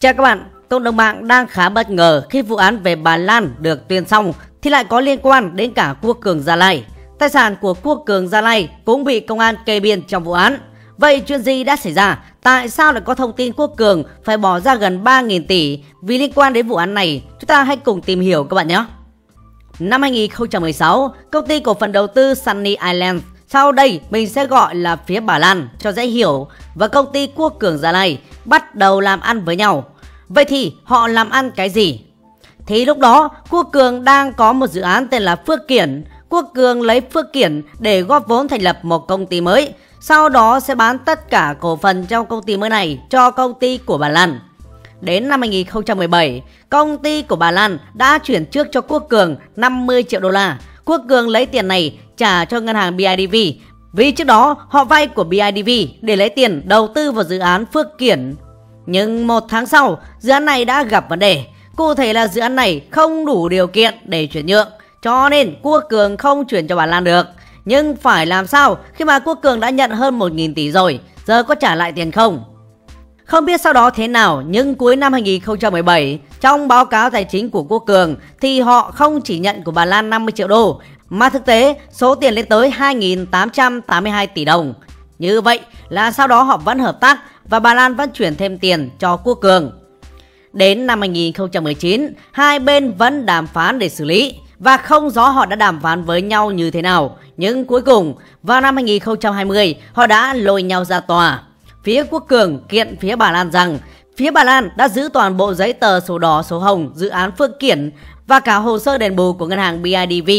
Chào các bạn, cộng đồng mạng đang khá bất ngờ khi vụ án về bà Lan được tuyên xong thì lại có liên quan đến cả Quốc Cường Gia Lai. Tài sản của Quốc Cường Gia Lai cũng bị công an kê biên trong vụ án. Vậy chuyện gì đã xảy ra? Tại sao lại có thông tin Quốc Cường phải bỏ ra gần 3.000 tỷ vì liên quan đến vụ án này? Chúng ta hãy cùng tìm hiểu các bạn nhé. Năm 2016, công ty cổ phần đầu tư Sunny Island sau đây mình sẽ gọi là phía Bà Lan cho dễ hiểu và công ty Quốc Cường Gia này bắt đầu làm ăn với nhau. Vậy thì họ làm ăn cái gì? Thì lúc đó Quốc Cường đang có một dự án tên là Phước Kiển. Quốc Cường lấy Phước Kiển để góp vốn thành lập một công ty mới. Sau đó sẽ bán tất cả cổ phần trong công ty mới này cho công ty của bà Lan. Đến năm 2017, công ty của bà Lan đã chuyển trước cho Quốc Cường 50 triệu đô la. Quốc Cường lấy tiền này trả cho ngân hàng BIDV vì trước đó họ vay của BIDV để lấy tiền đầu tư vào dự án Phước Kiển. Nhưng một tháng sau, dự án này đã gặp vấn đề. Cụ thể là dự án này không đủ điều kiện để chuyển nhượng, cho nên Quốc Cường không chuyển cho bà Lan được. Nhưng phải làm sao khi mà Quốc Cường đã nhận hơn 1.000 tỷ rồi, giờ có trả lại tiền không? Không biết sau đó thế nào nhưng cuối năm 2017 trong báo cáo tài chính của Quốc Cường thì họ không chỉ nhận của bà Lan 50 triệu đô mà thực tế số tiền lên tới 2.882 tỷ đồng. Như vậy là sau đó họ vẫn hợp tác và bà Lan vẫn chuyển thêm tiền cho Quốc Cường. Đến năm 2019, hai bên vẫn đàm phán để xử lý và không rõ họ đã đàm phán với nhau như thế nào. Nhưng cuối cùng, vào năm 2020, họ đã lôi nhau ra tòa. Phía Quốc Cường kiện phía Bà Lan rằng phía Bà Lan đã giữ toàn bộ giấy tờ sổ đỏ số hồng dự án Phước Kiển và cả hồ sơ đền bù của ngân hàng BIDV.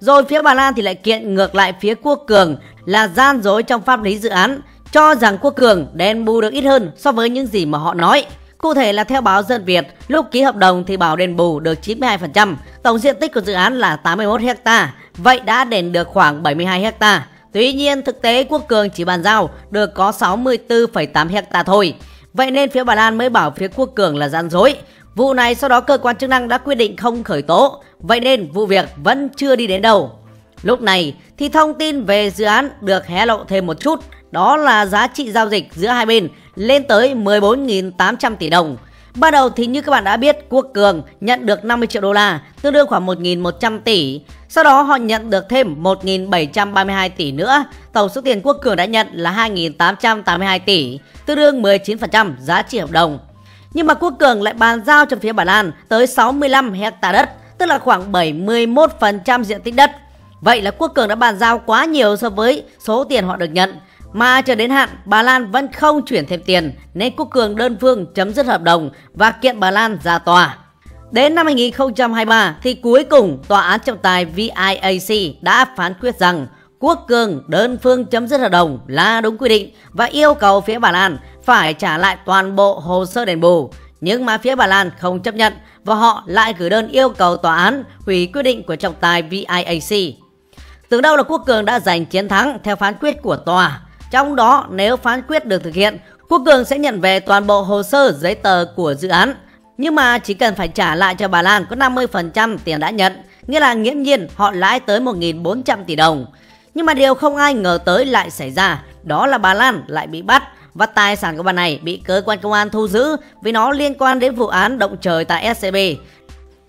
Rồi phía Bà Lan thì lại kiện ngược lại phía Quốc Cường là gian dối trong pháp lý dự án, cho rằng Quốc Cường đền bù được ít hơn so với những gì mà họ nói. Cụ thể là theo báo Dân Việt, lúc ký hợp đồng thì bảo đền bù được 92%, tổng diện tích của dự án là 81 hecta vậy đã đền được khoảng 72 hecta Tuy nhiên thực tế Quốc Cường chỉ bàn giao được có 64,8 hecta thôi. Vậy nên phía Bà Lan mới bảo phía Quốc Cường là gian dối. Vụ này sau đó cơ quan chức năng đã quyết định không khởi tố. Vậy nên vụ việc vẫn chưa đi đến đâu. Lúc này thì thông tin về dự án được hé lộ thêm một chút. Đó là giá trị giao dịch giữa hai bên lên tới 14.800 tỷ đồng. Ban đầu thì như các bạn đã biết, Quốc Cường nhận được 50 triệu đô la, tương đương khoảng 1.100 tỷ. Sau đó họ nhận được thêm 1.732 tỷ nữa. Tổng số tiền Quốc Cường đã nhận là 2.882 tỷ, tương đương 19% giá trị hợp đồng. Nhưng mà Quốc Cường lại bàn giao cho phía Bà Lan tới 65 hecta đất, tức là khoảng 71% diện tích đất. Vậy là Quốc Cường đã bàn giao quá nhiều so với số tiền họ được nhận. Mà chờ đến hạn, bà Lan vẫn không chuyển thêm tiền nên Quốc Cường đơn phương chấm dứt hợp đồng và kiện bà Lan ra tòa. Đến năm 2023 thì cuối cùng Tòa án trọng tài VIAC đã phán quyết rằng Quốc Cường đơn phương chấm dứt hợp đồng là đúng quy định và yêu cầu phía Bà Lan phải trả lại toàn bộ hồ sơ đền bù. Nhưng mà phía Bà Lan không chấp nhận và họ lại gửi đơn yêu cầu tòa án hủy quyết định của trọng tài VIAC. Từ đâu là Quốc Cường đã giành chiến thắng theo phán quyết của tòa. Trong đó nếu phán quyết được thực hiện, Quốc Cường sẽ nhận về toàn bộ hồ sơ giấy tờ của dự án. Nhưng mà chỉ cần phải trả lại cho bà Lan có 50% tiền đã nhận, nghĩa là nghiễm nhiên họ lãi tới 1.400 tỷ đồng. Nhưng mà điều không ai ngờ tới lại xảy ra, đó là bà Lan lại bị bắt và tài sản của bà này bị cơ quan công an thu giữ vì nó liên quan đến vụ án động trời tại SCB.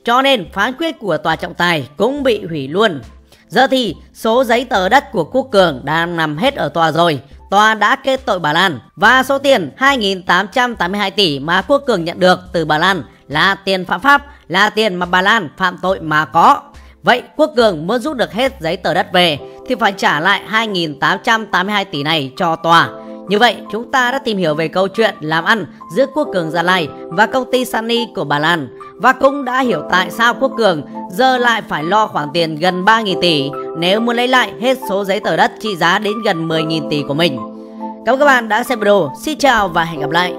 Cho nên phán quyết của tòa trọng tài cũng bị hủy luôn. Giờ thì số giấy tờ đất của Quốc Cường đang nằm hết ở tòa rồi. Tòa đã kết tội bà Lan và số tiền 2.882 tỷ mà Quốc Cường nhận được từ bà Lan là tiền phạm pháp, là tiền mà bà Lan phạm tội mà có. Vậy Quốc Cường muốn rút được hết giấy tờ đất về thì phải trả lại 2.882 tỷ này cho tòa. Như vậy, chúng ta đã tìm hiểu về câu chuyện làm ăn giữa Quốc Cường Gia Lai và công ty Sunny của Bà Lan và cũng đã hiểu tại sao Quốc Cường giờ lại phải lo khoản tiền gần 3.000 tỷ nếu muốn lấy lại hết số giấy tờ đất trị giá đến gần 10.000 tỷ của mình. Cảm ơn các bạn đã xem video. Xin chào và hẹn gặp lại.